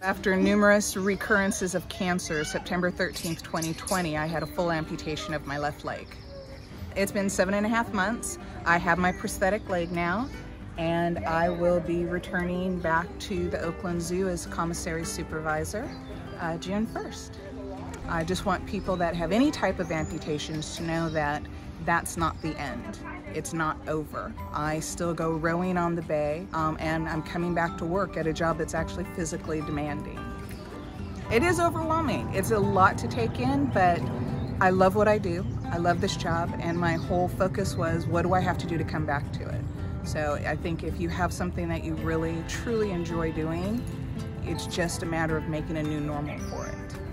After numerous recurrences of cancer, September 13th, 2020, I had a full amputation of my left leg. It's been seven and a half months. I have my prosthetic leg now, and I will be returning back to the Oakland Zoo as commissary supervisor uh, June 1st. I just want people that have any type of amputations to know that that's not the end. It's not over. I still go rowing on the bay um, and I'm coming back to work at a job that's actually physically demanding. It is overwhelming. It's a lot to take in, but I love what I do. I love this job and my whole focus was what do I have to do to come back to it? So I think if you have something that you really truly enjoy doing, it's just a matter of making a new normal for it.